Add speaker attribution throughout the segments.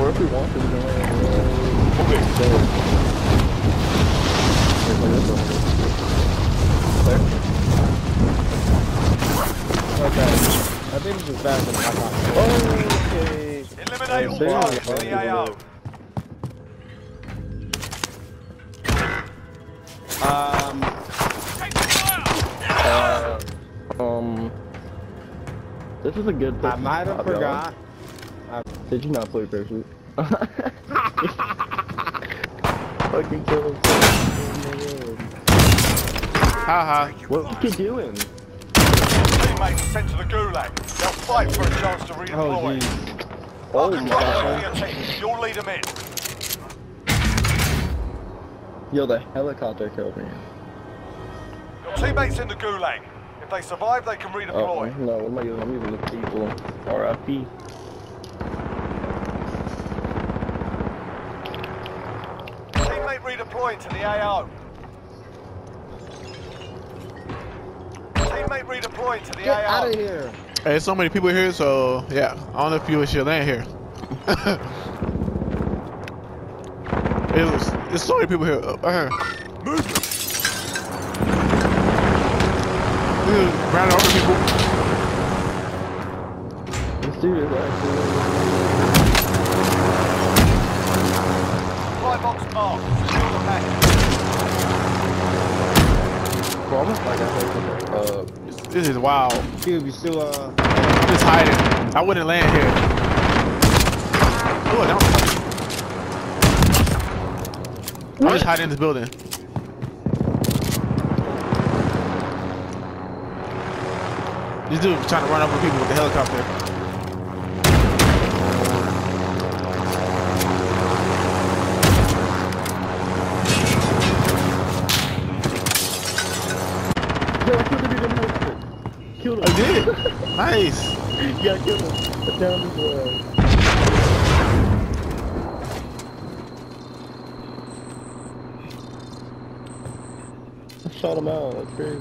Speaker 1: Or if we want to, we can land. Okay. So, Wait, wait, this one.
Speaker 2: Okay. I think this is faster than I thought.
Speaker 1: There. Okay.
Speaker 3: Eliminate all targets in the AO.
Speaker 2: Um,
Speaker 1: Uh, um, this is a good.
Speaker 2: I might have forgot.
Speaker 1: honest. Did you not play parachute? Fucking kill him.
Speaker 4: Haha.
Speaker 1: What are you doing?
Speaker 3: Teammates sent to the gulag. They'll fight for a chance to
Speaker 2: Oh,
Speaker 3: redeploy.
Speaker 2: jeez.
Speaker 1: Oh my god.
Speaker 3: your. You'll lead them in.
Speaker 1: Yo, the helicopter killed me.
Speaker 3: Your teammates in the gulag. If they survive, they can
Speaker 1: Oh,
Speaker 3: redeploy.
Speaker 1: no, what am I using? I'm using the people. RFP.
Speaker 3: Teammate redeploying to the AO. Teammate redeploying to the
Speaker 2: Get out
Speaker 3: AO.
Speaker 2: of here.
Speaker 4: Hey, so many people here, so yeah. I don't know if you should land here. it was, there's so many people here. Uh, uh, Move. Round over people.
Speaker 1: This dude is actually.
Speaker 3: Fly box marked. Secure the package.
Speaker 1: Bro, I'm gonna find out helicopter. Uh,
Speaker 4: This is wild.
Speaker 2: Cube, you still, uh,
Speaker 4: I'm just hiding. I wouldn't land here. Ooh, that was- I'm just hiding in this building. This dude was trying to run over people with the helicopter.
Speaker 1: Killed him.
Speaker 4: I did. Nice.
Speaker 1: yeah, I killed him. I downed his uh, I shot him out. That's crazy.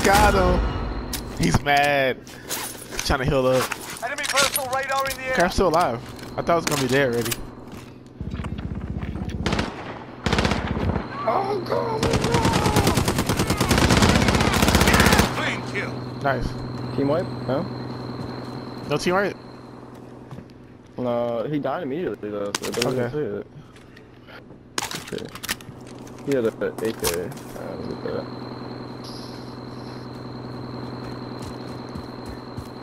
Speaker 4: Got him. He's mad. Trying to heal up.
Speaker 3: Enemy personal radar in the
Speaker 4: Okay, I'm still alive. I thought it was gonna be there already.
Speaker 2: oh, God.
Speaker 3: Kill.
Speaker 4: Nice.
Speaker 1: Team wipe? No?
Speaker 4: No team right?
Speaker 1: No, he died immediately though, so it doesn't
Speaker 4: Okay.
Speaker 1: say it. Okay. He had a AK. Uh, look at that.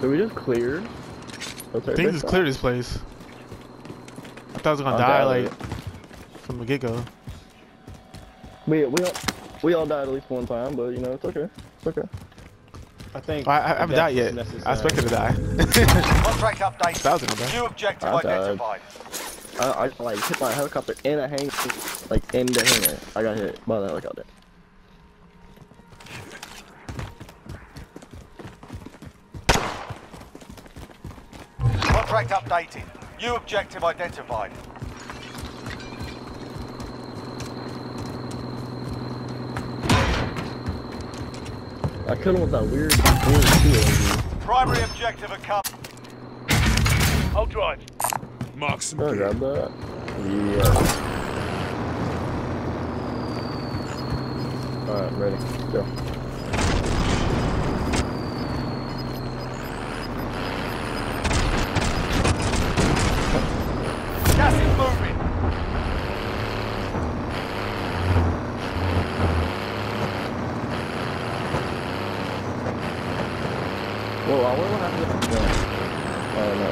Speaker 1: Did we just clear? That's
Speaker 4: I think just clear this place. I thought I was gonna
Speaker 1: I'll
Speaker 4: die
Speaker 1: die
Speaker 4: like from the get go.
Speaker 1: We we all we all died at least one time, but you know it's okay. It's okay.
Speaker 2: I think.
Speaker 4: I, I haven't died yet.
Speaker 2: necessary.
Speaker 4: I expected to die.
Speaker 3: Contract update.
Speaker 4: That was gonna die.
Speaker 3: New objective
Speaker 1: I died.
Speaker 3: identified.
Speaker 1: I, I like hit my helicopter in a hang like in the hangar. I got hit by the helicopter.
Speaker 3: Contract updated. New objective identified.
Speaker 1: I killed him with that weird weird shield.
Speaker 3: Primary objective accomplished. Hold drive.
Speaker 5: Mark some gear.
Speaker 1: grab that. Yeah. Alright, ready. Go.
Speaker 3: Gas is moving.
Speaker 1: Whoa, I wonder what happened to that. Oh no.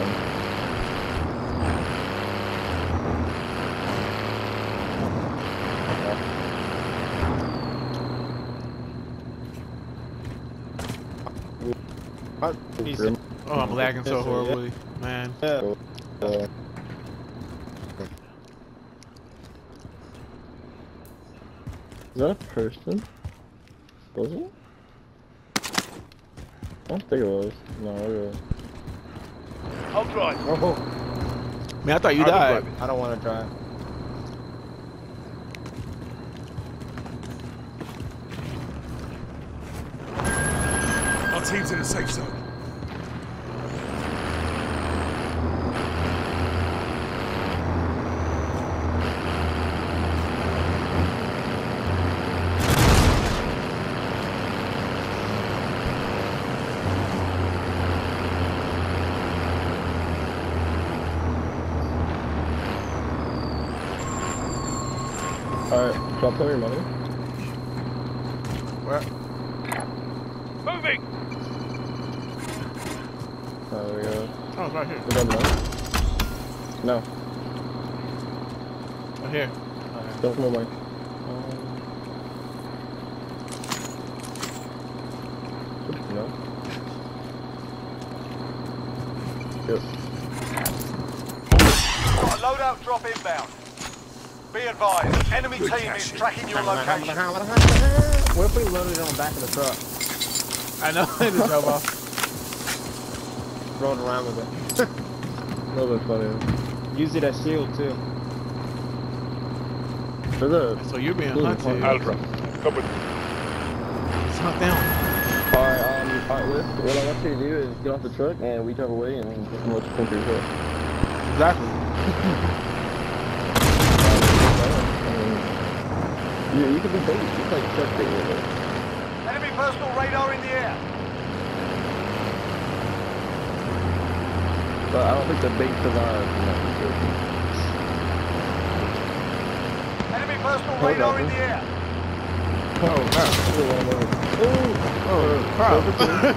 Speaker 2: What? He's-
Speaker 1: Grim.
Speaker 4: Oh, I'm lagging so
Speaker 2: Yes, yeah.
Speaker 4: horribly, man.
Speaker 2: Yeah.
Speaker 1: Uh, is that a person? Was it? I don't think it was. No, it was.
Speaker 3: Hold drive.
Speaker 2: Oh,
Speaker 4: Man, I thought you
Speaker 2: I'll
Speaker 4: died.
Speaker 2: driving. I don't want to drive.
Speaker 5: Our team's in a safe zone.
Speaker 1: Drop some of your money.
Speaker 4: Where?
Speaker 3: Moving!
Speaker 1: Oh, there we go.
Speaker 4: Oh, it's right here.
Speaker 1: We got money. No,
Speaker 4: Right here.
Speaker 1: don't move on, money. No. Yep.
Speaker 3: Got a loadout drop inbound. Be advised, enemy team is tracking your location.
Speaker 2: What if we loaded it on the back of the truck?
Speaker 4: I know. it just drove off.
Speaker 2: Rode around with it.
Speaker 1: A little bit funny.
Speaker 2: Use it as shield too.
Speaker 1: There's a
Speaker 4: So you're being
Speaker 1: Ooh,
Speaker 4: hunted.
Speaker 3: Ultra. Covered.
Speaker 4: It's not down.
Speaker 1: Alright, um, alright, Liz, what I want you to do is get off the truck and we drive away and just let you come to your truck.
Speaker 4: Exactly.
Speaker 1: You, you can be bait, you can like truck bait.
Speaker 3: Enemy personal radar in the air.
Speaker 1: But I don't think the bait survives in.
Speaker 3: Enemy personal
Speaker 1: Hold
Speaker 3: radar
Speaker 1: on,
Speaker 3: in the air.
Speaker 4: Oh, oh crap.
Speaker 1: Oh,
Speaker 4: Oh, crap.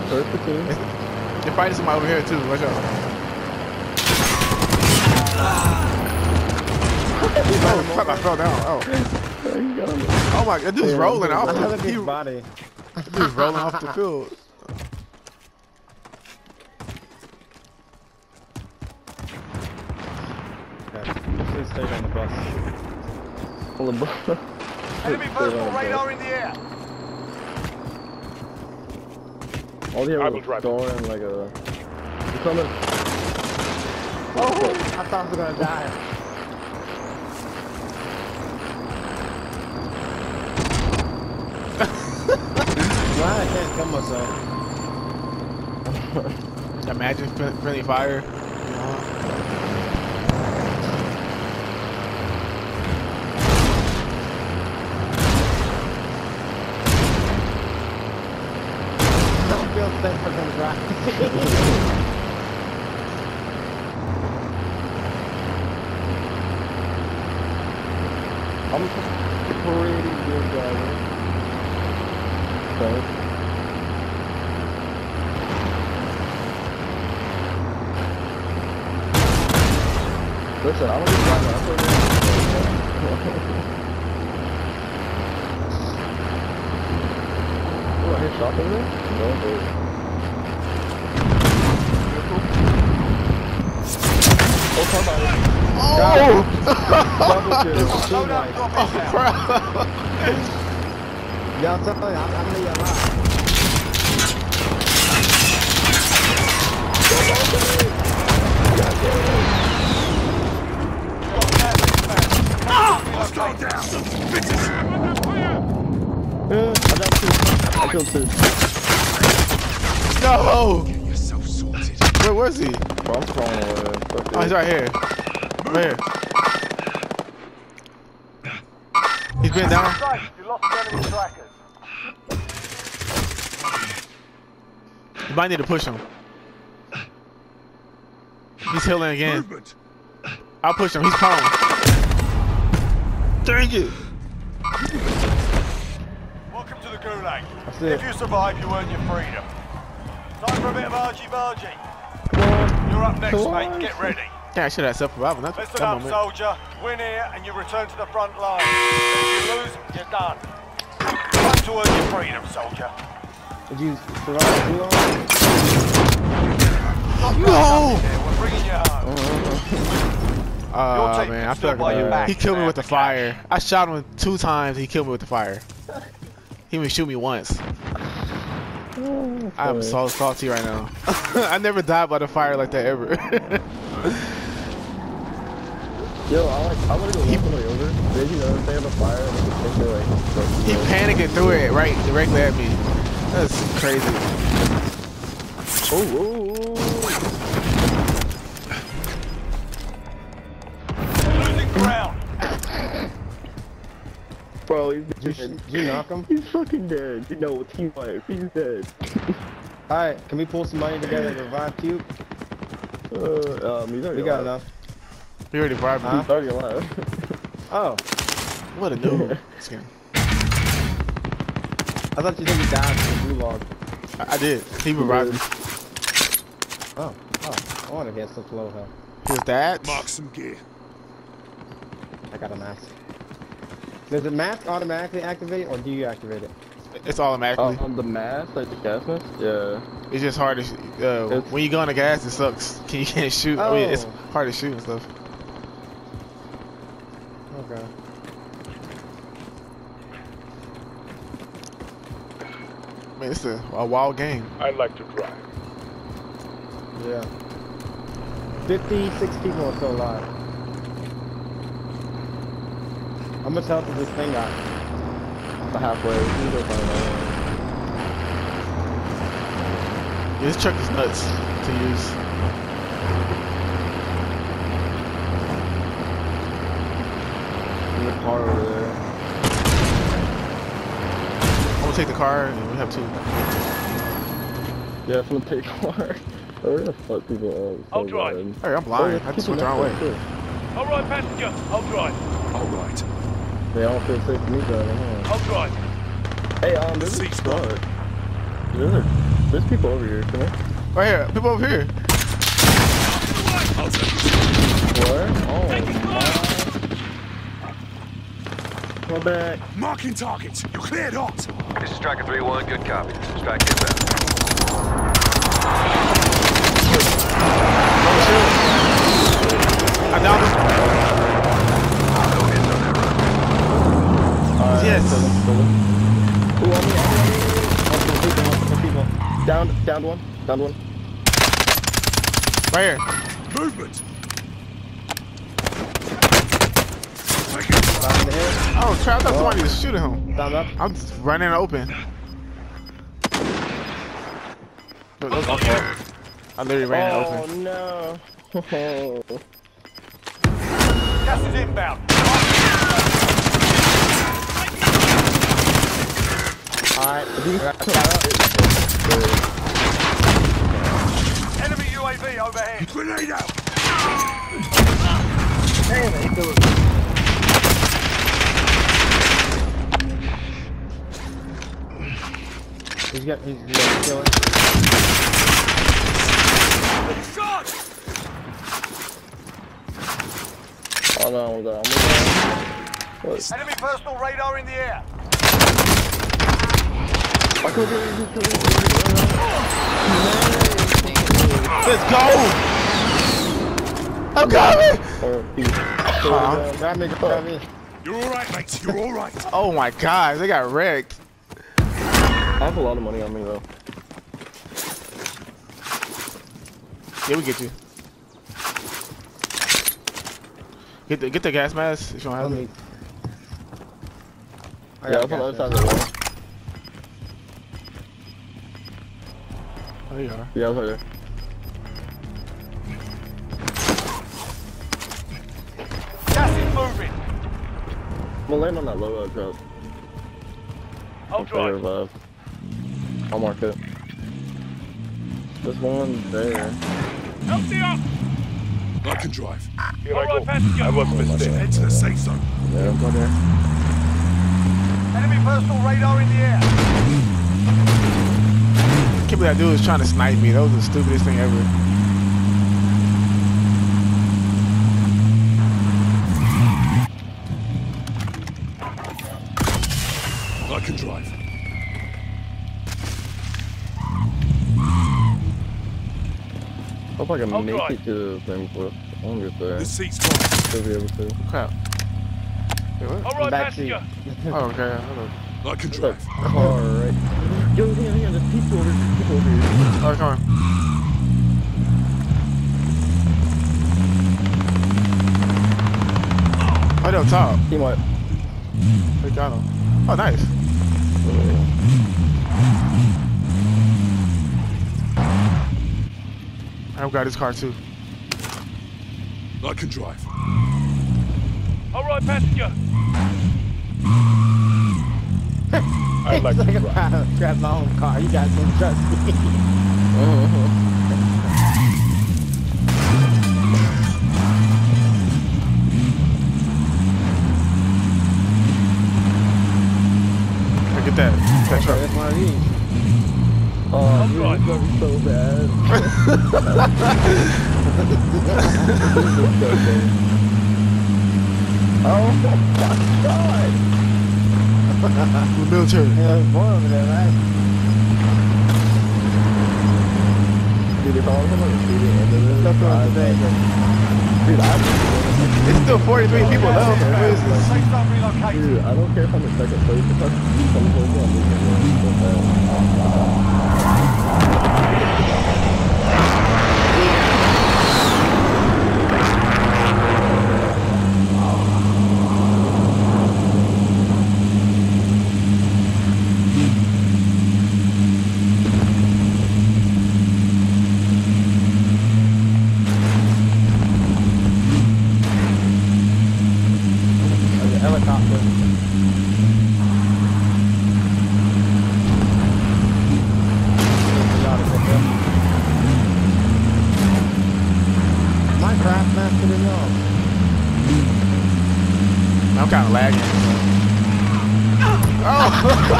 Speaker 1: First platoon.
Speaker 4: They're fighting somebody over here, too. Watch out. Ah. Oh, crap, I fell down. Oh.
Speaker 1: You got him.
Speaker 4: Oh my god, dude's
Speaker 1: Yeah,
Speaker 4: rolling off the
Speaker 2: look at his body.
Speaker 4: dude's rolling off the field.
Speaker 2: Okay. Please stay on the bus.
Speaker 1: On the bus.
Speaker 3: Enemy personal radar in the air.
Speaker 1: All the
Speaker 3: I
Speaker 1: other
Speaker 3: will drive.
Speaker 1: door and like a. You coming?
Speaker 2: Oh, I thought I was gonna die. Why I can't kill myself?
Speaker 4: Imagine fri- friendly fire.
Speaker 2: Don't feel safe for them drive.
Speaker 1: I'm pretty good driver. So. Listen, I'm a good driver. I put it in. Oh, I hear shopping there? No, dude. Oh, come on.
Speaker 4: Oh!
Speaker 1: Double kill.
Speaker 3: Inbound.
Speaker 4: Oh, crap.
Speaker 2: Y'all tell me, I'm, I'm gonna be alive.
Speaker 1: Yeah, I got two. I killed two.
Speaker 4: No! Where was he?
Speaker 1: Bro, I'm crawling away.
Speaker 4: Oh, he's right here. Right here. He's been down.
Speaker 3: You
Speaker 4: might need to push him. He's healing again. I'll push him. He's prone. Thank you.
Speaker 3: Welcome to the Gulag.
Speaker 2: That's
Speaker 3: If you survive, you earn your freedom. Time for a bit of argy-bargy. You're up next, mate. Get ready.
Speaker 4: Yeah, I should have self revival. Not
Speaker 3: Listen
Speaker 4: that
Speaker 3: up,
Speaker 4: moment.
Speaker 3: soldier. Win here and you return to the front line. If you lose, you're done. Time to earn your freedom, soldier.
Speaker 2: Did you survive too long?
Speaker 4: No!
Speaker 3: Yeah, we're bringing you home.
Speaker 4: Uh, oh uh,
Speaker 3: team
Speaker 4: man, I
Speaker 3: still
Speaker 4: feel
Speaker 3: buy you
Speaker 4: like uh,
Speaker 3: back
Speaker 4: he killed me with the fire. I shot him two times. He killed me with the fire. He even shoot me once. Oh, I'm so salty right now. I never died by the fire like that ever.
Speaker 1: Yo, I like. I want to go walk all the way over. Did you know if they have a fire and they can take like. like,
Speaker 4: he
Speaker 1: you know,
Speaker 4: panicking through it right directly at me. That's crazy.
Speaker 1: Oh, oh, oh.
Speaker 3: Losing ground.
Speaker 1: Bro, he's
Speaker 2: Did you,
Speaker 1: dead.
Speaker 2: did you knock him?
Speaker 1: He's fucking dead. You know, team wife. He's dead.
Speaker 2: Alright, can we pull some money together to revive Cube?
Speaker 1: Uh, um, he's already
Speaker 2: We got
Speaker 1: alive.
Speaker 2: enough.
Speaker 4: We already bribed him.
Speaker 2: Huh?
Speaker 1: He's already alive.
Speaker 2: Oh.
Speaker 4: What a noob. Skin.
Speaker 2: I thought you said you died from the blue log.
Speaker 4: I, I did. He revived me.
Speaker 2: Oh, oh. I want to get such low health.
Speaker 4: His dad.
Speaker 5: Mark some gear.
Speaker 2: I got a mask. Does the mask automatically activate or do you activate it?
Speaker 4: It's automatically.
Speaker 1: Oh, on the mask, like the gas mask? Yeah.
Speaker 4: It's just hard to. sh- Uh, when you go on the gas, it sucks. Can you can't shoot? I mean, it's
Speaker 2: Oh.
Speaker 4: hard to shoot and stuff.
Speaker 2: Okay.
Speaker 4: It's a, a wild game.
Speaker 5: I like to drive.
Speaker 2: Yeah. 56 people are still alive. How much health does this thing got?
Speaker 1: The halfway. You can go find another one.
Speaker 4: Yeah, this truck is nuts to use.
Speaker 1: In the car over there.
Speaker 4: I'm gonna take the car, and we have two.
Speaker 1: Yeah, someone take car. We're gonna fuck people up. So
Speaker 3: I'll drive.
Speaker 1: bad.
Speaker 4: Hey, I'm
Speaker 1: Oh,
Speaker 4: blind. I just
Speaker 1: people
Speaker 4: went the wrong way.
Speaker 3: All right, passenger. I'll drive.
Speaker 5: All right.
Speaker 1: They all feel safe to me driving, huh?
Speaker 3: I'll drive.
Speaker 1: Hey, um, there's a
Speaker 5: Seats
Speaker 1: truck. There's, a, there's people over here, come here.
Speaker 4: Right here, people over here.
Speaker 5: I'll take it.
Speaker 1: What? Oh, my. Come back.
Speaker 5: Marking target. You're cleared hot.
Speaker 6: This is Striker 3-1, good copy. Strike inbound.
Speaker 4: I downed him.
Speaker 6: No hits on that run.
Speaker 1: Alright,
Speaker 4: Yes.
Speaker 1: kill him, kill him. Ooh. Oh. Down, down one, down one.
Speaker 4: Right here.
Speaker 5: Movement. Take it.
Speaker 2: Down in the head.
Speaker 4: Oh, crap. I thought somebody was shooting him.
Speaker 2: Down up.
Speaker 4: I'm running open. Look, look, okay. I literally ran open.
Speaker 1: oh,
Speaker 4: open.
Speaker 1: no.
Speaker 3: Gas is inbound.
Speaker 2: Alright.
Speaker 3: Enemy UAV overhead.
Speaker 5: Grenade out.
Speaker 2: He's got, he's, he's got killing.
Speaker 5: Shot.
Speaker 1: Hold on, hold on. What?
Speaker 3: Enemy personal radar in the air.
Speaker 1: I could've it,
Speaker 4: Let's go! I'm coming!
Speaker 1: it. Or he-
Speaker 2: Grab me, grab me.
Speaker 5: You're all right, mate. You're all right.
Speaker 4: Oh my god, they got wrecked.
Speaker 1: I have a lot of money on me though.
Speaker 4: Yeah, we get you. Get the get the gas mask if you don't have
Speaker 2: Let
Speaker 4: it.
Speaker 2: I
Speaker 1: Yeah,
Speaker 2: got
Speaker 1: on the other side of the wall.
Speaker 4: Oh, there you are.
Speaker 1: Yeah, I was right there.
Speaker 3: Gas is moving.
Speaker 1: I'm gonna land on that low drop.
Speaker 3: I'll
Speaker 1: I'll
Speaker 3: drive.
Speaker 1: Revive. I'll mark it. There's one there.
Speaker 3: LCR.
Speaker 5: I can drive.
Speaker 3: All right, passenger. I was
Speaker 5: Head to the safe zone.
Speaker 1: Yeah, one there.
Speaker 3: Enemy personal radar in the air.
Speaker 4: Can't believe that dude was trying to snipe me. That was the stupidest thing ever.
Speaker 1: Hope I can
Speaker 3: I'll
Speaker 1: make
Speaker 3: drive.
Speaker 1: it to the thing for I won't get there.
Speaker 5: The seat's gone.
Speaker 1: Still be able to.
Speaker 4: Crap. Wait, what?
Speaker 3: All right,
Speaker 2: Back seat.
Speaker 3: passenger.
Speaker 4: Oh, okay. Hold on.
Speaker 5: I can
Speaker 1: It's a car, right? Yo, hang on, hang on. There's people over here. People over here.
Speaker 4: Oh, come on. Oh, no, top.
Speaker 1: Team wipe.
Speaker 4: They got him. Oh, nice. I've got his car too.
Speaker 5: I can drive.
Speaker 3: All right, passenger.
Speaker 5: I like
Speaker 2: It's
Speaker 5: to
Speaker 2: like
Speaker 5: drive.
Speaker 2: I'm trying grab my own car. You guys don't trust me.
Speaker 4: that. That truck.
Speaker 2: That's one of these.
Speaker 1: Oh, dude, it's gonna so bad. oh my god!
Speaker 4: The military.
Speaker 2: Yeah, there's more over there, right?
Speaker 1: Dude, if I was on the street and then
Speaker 2: That's what I'm saying.
Speaker 1: Dude, I,
Speaker 4: It's still 43 people left. What is this?
Speaker 3: Safe zone
Speaker 1: dude, I don't care if I'm in second place. If I see someone hold on, I'm bad.
Speaker 2: There's a helicopter. Minecraft master than y'all.
Speaker 4: I'm kind of lagging.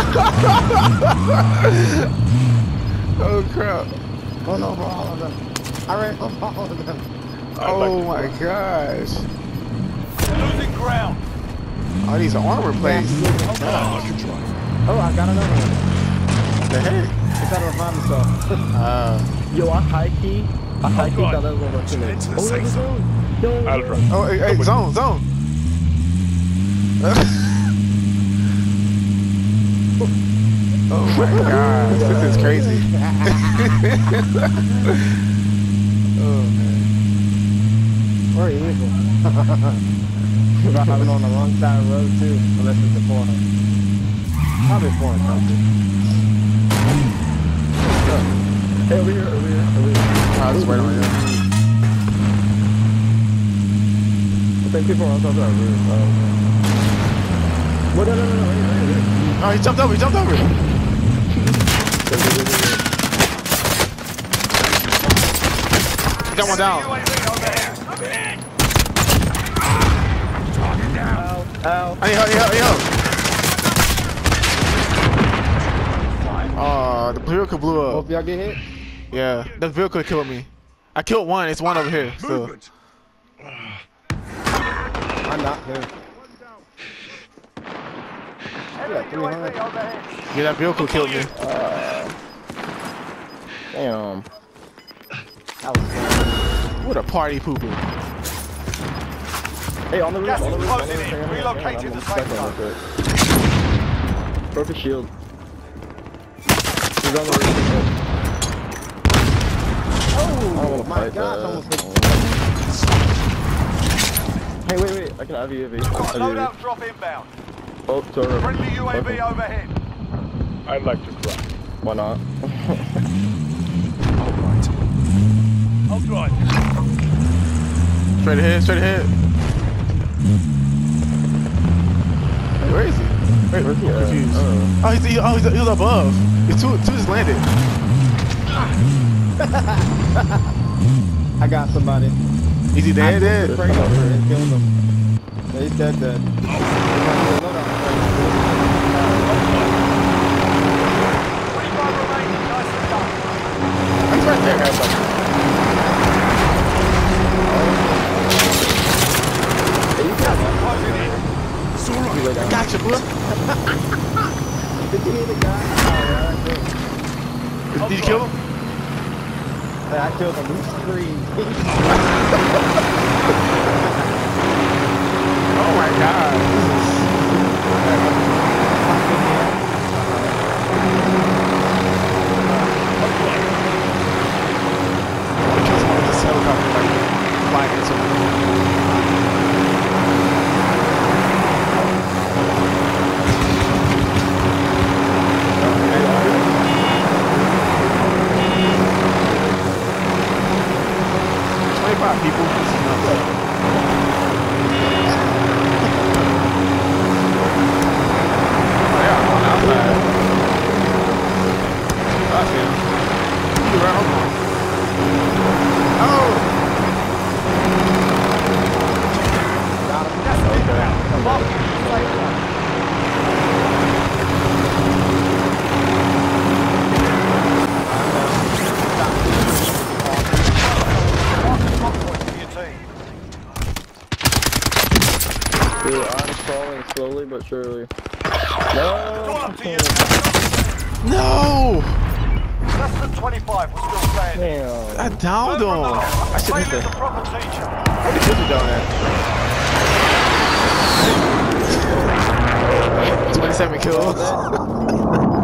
Speaker 4: Oh. oh crap.
Speaker 2: Run over all of them. I ran over all of them.
Speaker 4: Oh my gosh.
Speaker 3: Losing ground.
Speaker 4: Oh, these are armor plates.
Speaker 5: I can.
Speaker 2: Oh, I got another one.
Speaker 4: The heck?
Speaker 2: It's out of the bottom stuff.
Speaker 4: Uh,
Speaker 1: Yo, I high key. I high key
Speaker 5: right.
Speaker 1: got that over to me.
Speaker 5: Head
Speaker 1: Oh,
Speaker 5: safe
Speaker 1: there's a
Speaker 5: zone.
Speaker 1: zone. Yo,
Speaker 5: I'll
Speaker 1: yo,
Speaker 5: drive.
Speaker 4: oh, hey, hey, zone, zone. oh my gosh, this is crazy. oh man.
Speaker 2: Or. About having on the wrong side of the road too, unless it's a foreign. Probably foreign country.
Speaker 1: Hey, over here, over here, over here.
Speaker 4: Oh, this is right on here.
Speaker 1: I think people are on top of that roof. Oh, man. What? No, no, no, no, wait, wait, wait.
Speaker 4: Oh, he jumped over, he jumped over.
Speaker 1: Wait, wait, wait, wait.
Speaker 4: He got one down.
Speaker 3: UAV overhead.
Speaker 1: Ow.
Speaker 4: I need help, I need help, I need help. Oh, ah, the vehicle blew up.
Speaker 2: Hope y'all get hit.
Speaker 4: Yeah, the vehicle killed me. I killed one. It's one over here. Still.
Speaker 5: Movement.
Speaker 2: I'm not here.
Speaker 3: Enemy
Speaker 2: 300.
Speaker 3: UAV overhead.
Speaker 4: Yeah, that vehicle killed me.
Speaker 1: Uh, damn.
Speaker 2: That.
Speaker 4: What a party pooper.
Speaker 1: Hey, on the roof,
Speaker 3: Gas
Speaker 1: on the
Speaker 3: is
Speaker 1: roof,
Speaker 3: closing
Speaker 1: roof.
Speaker 3: in.
Speaker 1: hang on, hang on,
Speaker 3: Relocate
Speaker 1: hang
Speaker 3: to
Speaker 1: on,
Speaker 3: the safe zone.
Speaker 1: it. Perfect shield. He's on the roof.
Speaker 2: Oh,
Speaker 1: I
Speaker 2: my
Speaker 1: fight
Speaker 2: gosh,
Speaker 1: that.
Speaker 2: almost hit.
Speaker 1: Hey, wait, wait. I can have UAV. I have UAV.
Speaker 3: Loadout drop inbound.
Speaker 1: Oh, sorry.
Speaker 3: Friendly UAV
Speaker 1: Okay.
Speaker 3: overhead.
Speaker 5: I'd like to drive.
Speaker 1: Why not?
Speaker 5: All right. I'll drive.
Speaker 4: Straight ahead, straight ahead. Hey, where is he? Wait,
Speaker 1: Where's he
Speaker 4: confused.
Speaker 1: Oh. Uh-uh.
Speaker 4: Oh, he's, he, oh, he's, he was above. He's two, two just landed.
Speaker 2: I got somebody.
Speaker 4: Is he dead? Dead?
Speaker 2: Sprayed over and killed him. Yeah, he's dead, dead. They're gonna do a loadout spray.
Speaker 3: 25 remaining. Nicely done.
Speaker 4: He's right there, guys.
Speaker 5: It's all right.
Speaker 4: Gotcha, bro.
Speaker 2: Did you hear the guy? Oh, yeah, I did.
Speaker 4: Did you kill him?
Speaker 2: Yeah, I killed him. He screamed.
Speaker 4: Oh my god. I killed someone with this helicopter like flying into me. Twenty-five people. This is nuts. Oh, yeah, on the outside. I see him. He's right over him. Oh!
Speaker 3: Gas is inbound. Mark it. Safe zone.
Speaker 1: but surely.
Speaker 3: It's all up to you.
Speaker 4: No!
Speaker 3: Less than 25 was still standing.
Speaker 2: Damn.
Speaker 4: I downed him. I should hit
Speaker 3: Failure's
Speaker 4: that.
Speaker 3: a proper teacher.
Speaker 4: I should hit down there. 27 kills.